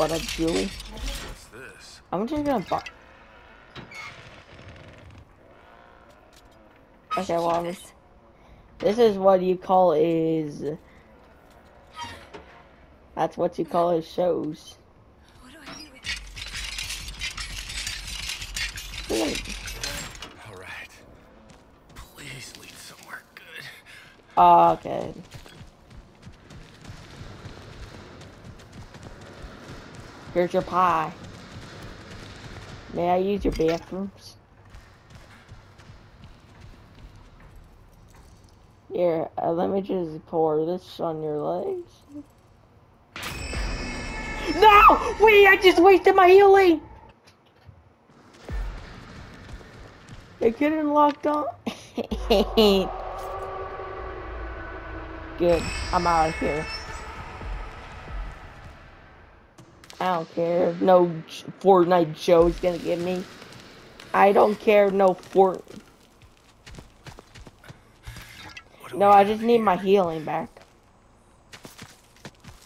what I do. What's this? I'm just gonna buy. Okay, well, This. this is what you call is. That's what you call his shows. What do I do with hmm. All right. Please lead somewhere good. Oh, okay. Here's your pie. May I use your bathrooms? Here, uh, let me just pour this on your legs. No! Wait, I just wasted my healing! It getting locked on. Good. I'm out of here. I don't care. if No J- Fortnite Joe's gonna get me. I don't care. No Fort. No, I just need here? my healing back.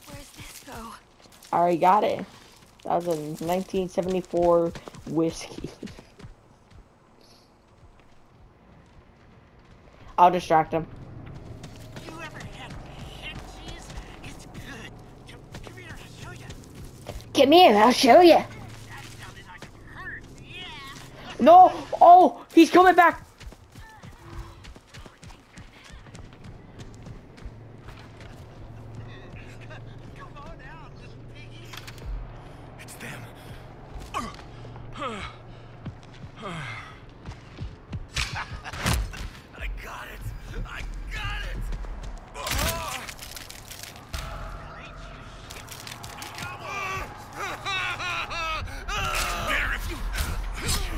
Where's this go? I already got it. That was a 1974 whiskey. I'll distract him. Get me in. I'll show you. That sounded like it hurt. Yeah. No! Oh, he's coming back.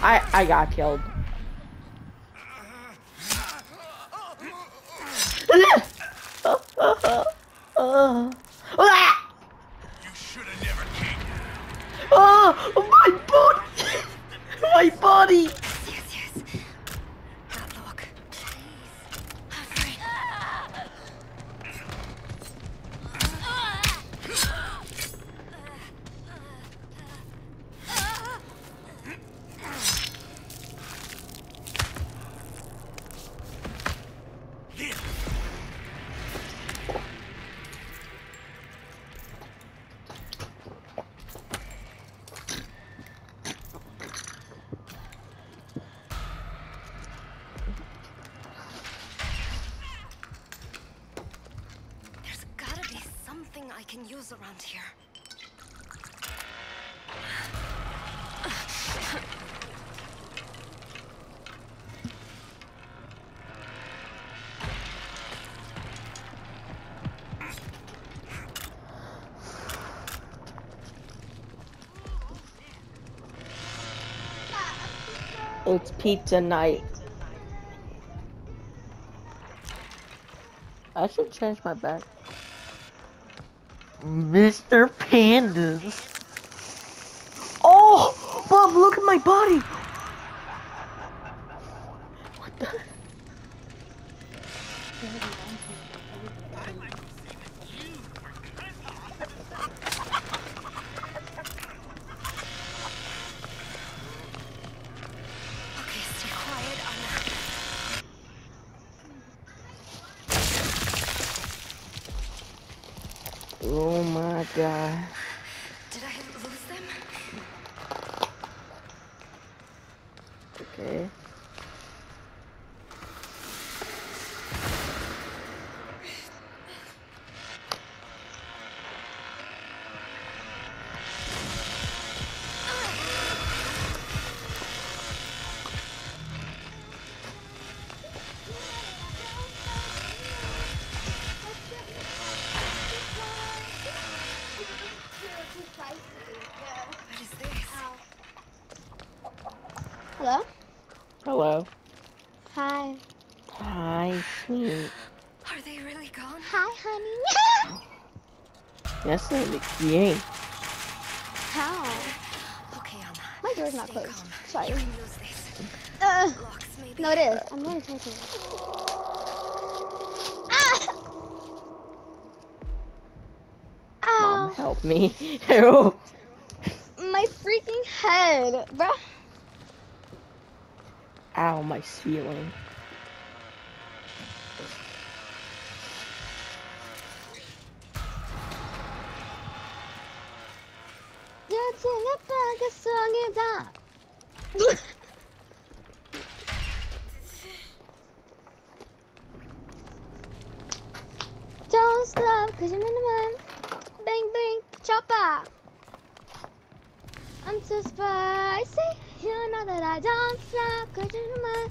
I I got killed. Around here. It's pizza night. I should change my back. Mr. Pandas. Oh! Bob, look at my body! My god. Hello? Hello. Hi. Hi, sweet. Are they really gone? Hi, honey. Yes, yeah. How? Okay, Ana. My door's not Stay closed. calm. Sorry. You can use this. Uh, Locks, maybe. no, it is. I'm really taking. Ah! Mom, help me. Help. my freaking head, bro. Ow, my ceiling. Don't stop, cause you're in the man. Bang, bang, chopper. I'm so spicy. You know that I don't stop, cause you're in the man.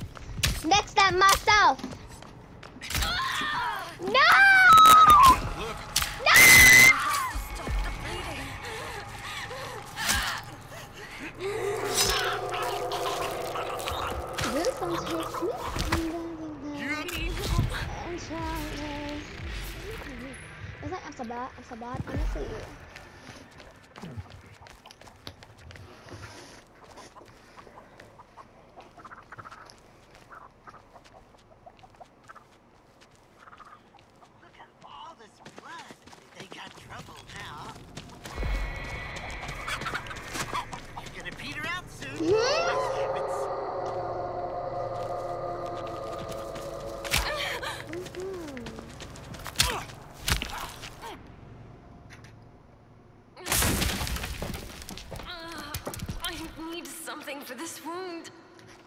Next step, myself. No! Look, This one takes me. And try It's like Asabat, Asabat, honestly.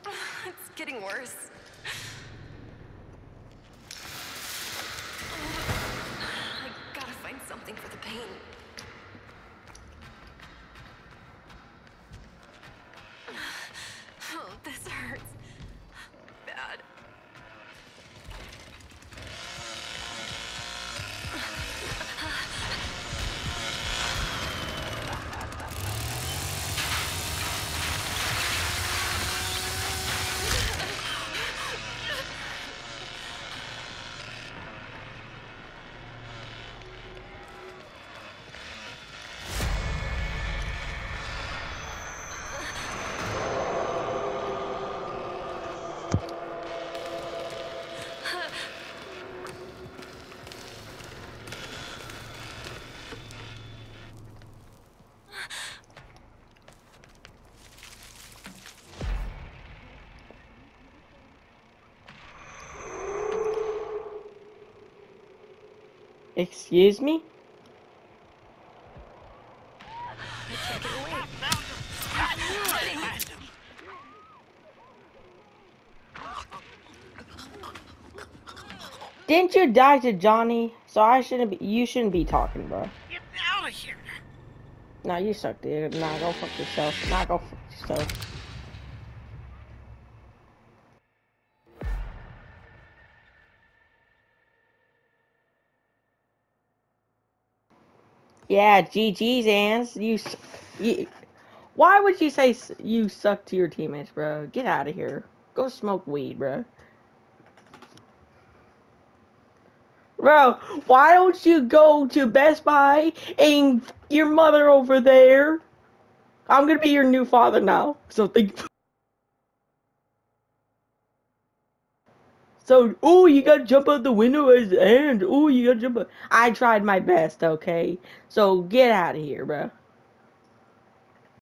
It's getting worse. I gotta find something for the pain. Excuse me? Didn't you die to Johnny? So I shouldn't be. You shouldn't be talking, bro. Get out of here. Nah, you suck, dude. Nah, go fuck yourself. Nah, go fuck yourself. Yeah, GG's, Ans. You, you. Why would you say you suck to your teammates, bro? Get out of here. Go smoke weed, bro. Bro, why don't you go to Best Buy and your mother over there? I'm gonna be your new father now. So think. So, oh, you gotta jump out the window as and oh, you gotta jump. Out. I tried my best, okay. So get out of here, bro.